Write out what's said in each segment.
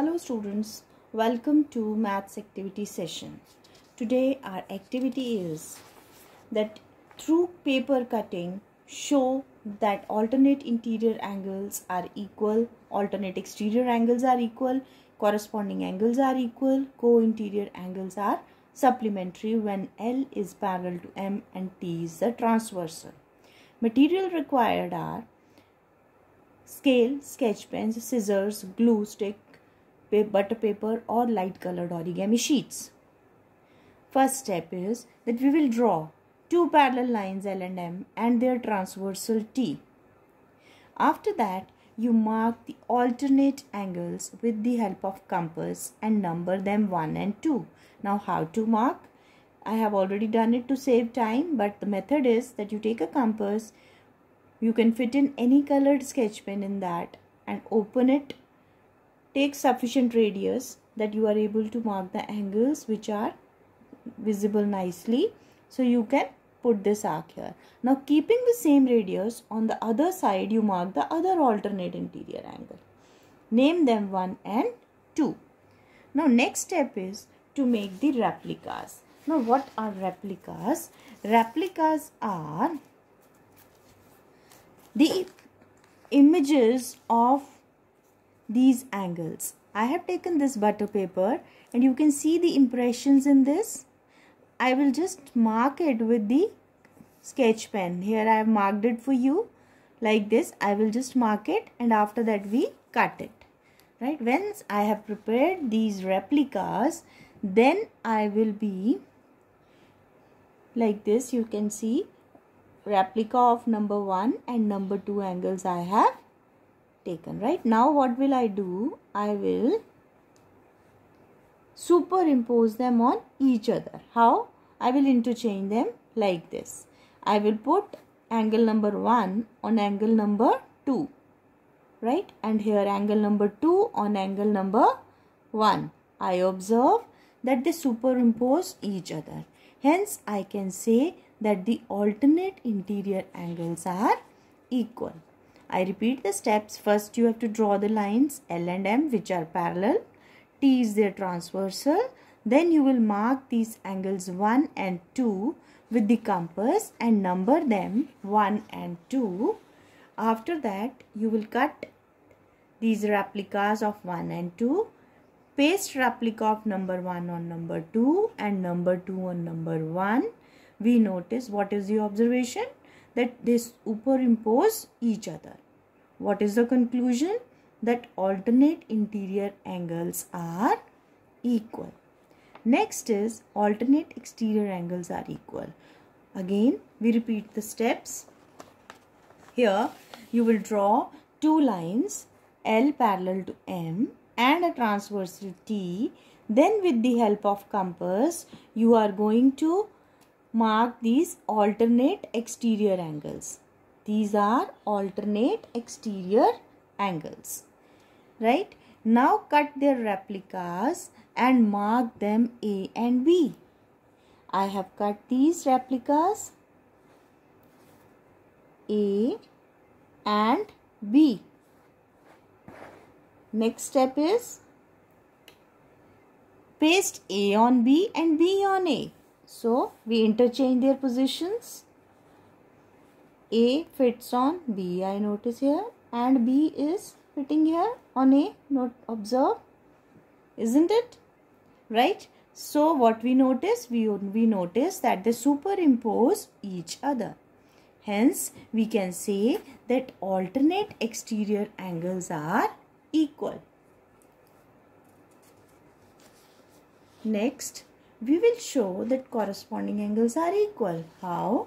Hello students, welcome to maths activity session. Today our activity is that through paper cutting show that alternate interior angles are equal, alternate exterior angles are equal, corresponding angles are equal, co-interior angles are supplementary when L is parallel to M and T is the transversal. Material required are scale, sketch pens, scissors, glue stick, butter paper or light colored origami sheets. First step is that we will draw two parallel lines L and M and their transversal T. After that, you mark the alternate angles with the help of compass and number them 1 and 2. Now how to mark? I have already done it to save time but the method is that you take a compass, you can fit in any colored sketch pen in that and open it take sufficient radius that you are able to mark the angles which are visible nicely. So you can put this arc here. Now keeping the same radius on the other side you mark the other alternate interior angle. Name them 1 and 2 now next step is to make the replicas. Now what are replicas? Replicas are the images of these angles. I have taken this butter paper and you can see the impressions in this. I will just mark it with the sketch pen. Here I have marked it for you like this. I will just mark it and after that we cut it. Right. Once I have prepared these replicas then I will be like this you can see replica of number 1 and number 2 angles I have taken right? Now what will I do? I will superimpose them on each other. How? I will interchange them like this. I will put angle number 1 on angle number 2 right? And here angle number 2 on angle number 1 I observe that they superimpose each other. Hence I can say that the alternate interior angles are equal I repeat the steps. First you have to draw the lines L and M which are parallel. T is their transversal. Then you will mark these angles 1 and 2 with the compass and number them 1 and 2. After that you will cut these replicas of 1 and 2. Paste replica of number 1 on number 2 and number 2 on number 1. We notice what is the observation? That they superimpose each other. What is the conclusion? That alternate interior angles are equal. Next is alternate exterior angles are equal. Again, we repeat the steps. Here, you will draw two lines L parallel to M and a transversal T. Then with the help of compass, you are going to mark these alternate exterior angles. These are alternate exterior angles. Right? Now cut their replicas and mark them A and B. I have cut these replicas A and B. Next step is paste A on B and B on A. So we interchange their positions. A fits on B I notice here. And B is fitting here on A note observe. Isn't it? Right? So what we notice we we notice that they superimpose each other. Hence we can say that alternate exterior angles are equal. Next we will show that corresponding angles are equal. How?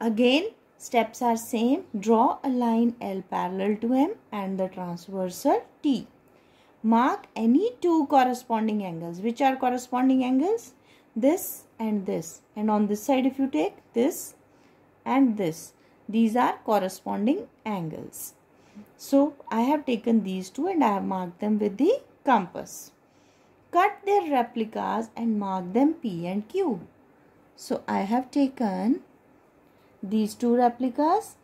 Again, steps are same. Draw a line L parallel to M and the transversal T. Mark any two corresponding angles. Which are corresponding angles? This and this. And on this side if you take this and this. These are corresponding angles. So, I have taken these two and I have marked them with the compass cut their replicas and mark them P and Q. So I have taken these two replicas.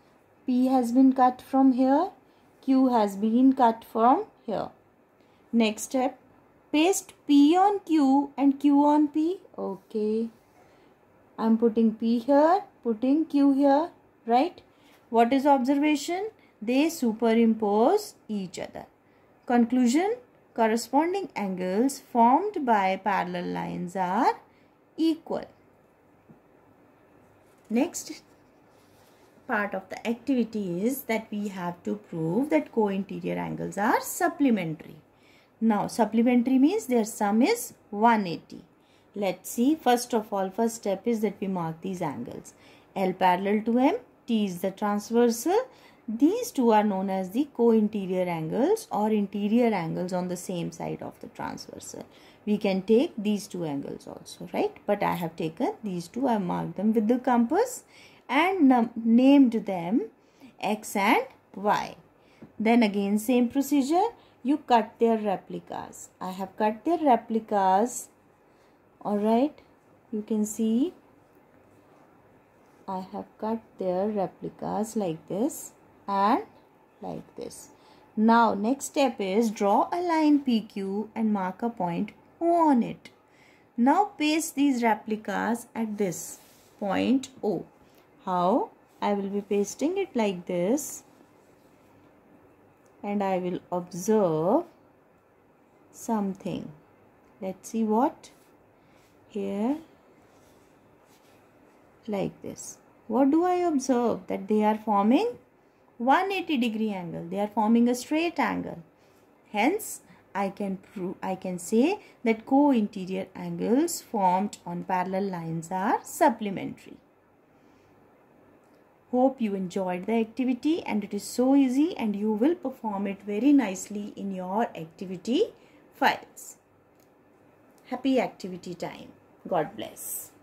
P has been cut from here. Q has been cut from here. Next step, paste P on Q and Q on P. Okay. I'm putting P here, putting Q here, right? What is observation? They superimpose each other. Conclusion, corresponding angles formed by parallel lines are equal. Next part of the activity is that we have to prove that co-interior angles are supplementary. Now supplementary means their sum is 180. Let's see first of all first step is that we mark these angles. L parallel to M, T is the transversal. These two are known as the co-interior angles or interior angles on the same side of the transversal. We can take these two angles also right but I have taken these two I have marked them with the compass and named them x and y. Then again same procedure you cut their replicas. I have cut their replicas alright you can see I have cut their replicas like this and like this. Now next step is draw a line PQ and mark a point O on it. Now paste these replicas at this point O. How? I will be pasting it like this and I will observe something. Let's see what? Here like this. What do I observe? That they are forming 180 degree angle. They are forming a straight angle. Hence, I can prove I can say that co-interior angles formed on parallel lines are supplementary. Hope you enjoyed the activity and it is so easy and you will perform it very nicely in your activity files. Happy activity time. God bless.